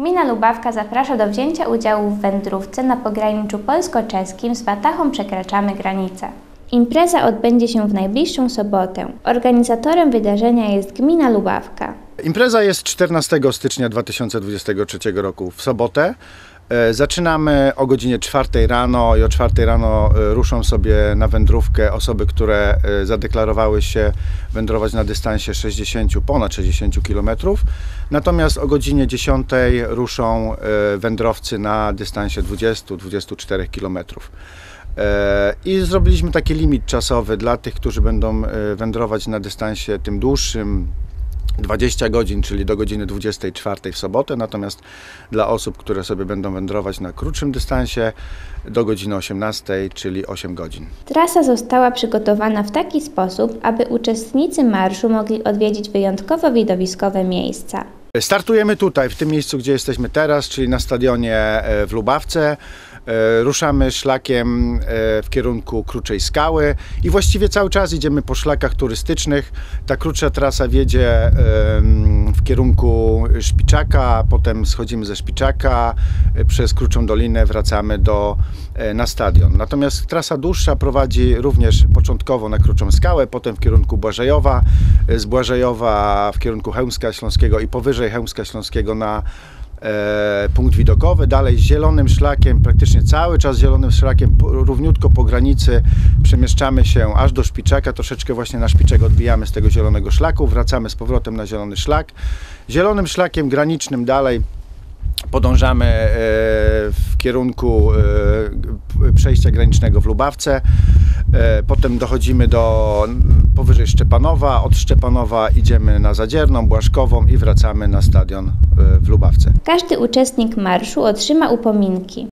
Gmina Lubawka zaprasza do wzięcia udziału w wędrówce na pograniczu polsko-czeskim z Watachą przekraczamy granicę. Impreza odbędzie się w najbliższą sobotę. Organizatorem wydarzenia jest Gmina Lubawka. Impreza jest 14 stycznia 2023 roku w sobotę. E, Zaczynamy o godzinie 4 rano i o 4 rano e, ruszą sobie na wędrówkę osoby, które e, zadeklarowały się wędrować na dystansie 60, ponad 60 km. Natomiast o godzinie 10 ruszą wędrowcy na dystansie 20-24 km. I zrobiliśmy taki limit czasowy dla tych, którzy będą wędrować na dystansie tym dłuższym, 20 godzin, czyli do godziny 24 w sobotę, natomiast dla osób, które sobie będą wędrować na krótszym dystansie do godziny 18, czyli 8 godzin. Trasa została przygotowana w taki sposób, aby uczestnicy marszu mogli odwiedzić wyjątkowo widowiskowe miejsca. Startujemy tutaj, w tym miejscu, gdzie jesteśmy teraz, czyli na stadionie e, w Lubawce. E, Ruszamy szlakiem e, w kierunku Kruczej Skały i właściwie cały czas idziemy po szlakach turystycznych. Ta krótsza trasa wiedzie w kierunku Szpiczaka, potem schodzimy ze Szpiczaka e, przez Kruczą Dolinę, wracamy do, na stadion. Natomiast trasa dłuższa prowadzi również początkowo na Kruczą Skałę, potem w kierunku Błażejowa, z Błażejowa w kierunku Chełmska Śląskiego i powyżej Chełmska Śląskiego na punkt widokowy, dalej zielonym szlakiem, praktycznie cały czas zielonym szlakiem, równiutko po granicy przemieszczamy się aż do Szpiczaka, troszeczkę właśnie na Szpiczek odbijamy z tego zielonego szlaku, wracamy z powrotem na zielony szlak. Zielonym szlakiem granicznym dalej podążamy e, w kierunku e, przejścia granicznego w Lubawce. E, Potem dochodzimy do powyżej Szczepanowa. Od Szczepanowa idziemy na Zadzierną, Błaszkową i wracamy na stadion e, w Lubawce. Każdy uczestnik marszu otrzyma upominki.